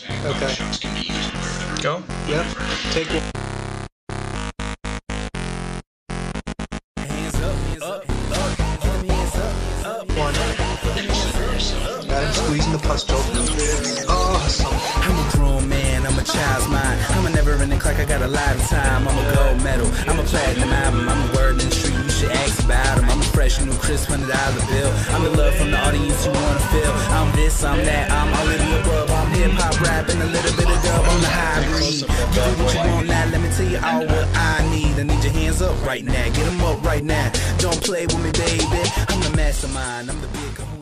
Okay. Go. Yep. Take one. Hands up, up, up, hands up, up. One. Got him squeezing the pistol. Awesome. Oh, I'm a grown man, I'm a child's mind. I'm a never ending clock, I got a lot of time. I'm a gold medal, I'm a platinum album. I'm a word in the street, you should ask about him. I'm a fresh new crisp hundred dollar bill. I'm the love from the audience you wanna feel. I'm this, I'm that, I'm rapping, a little bit of dub on the high breed. Do what you want now, let me tell you all what I need. I need your hands up right now, get them up right now. Don't play with me, baby. I'm the mastermind, I'm the big.